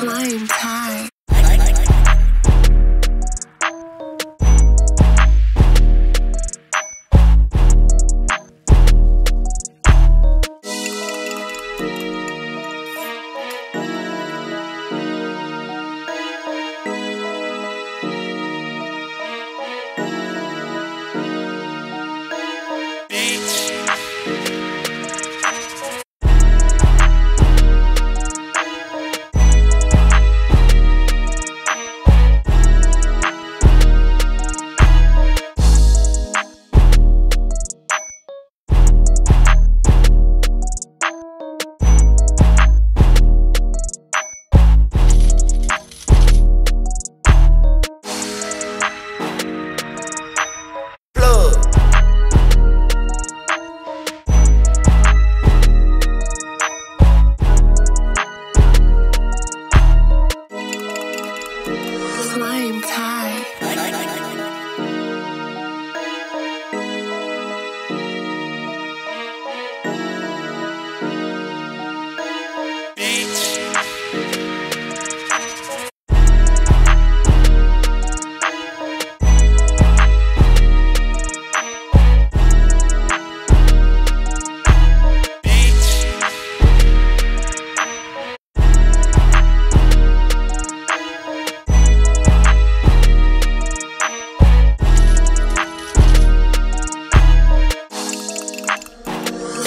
Slime tie.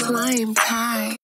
Slime tie.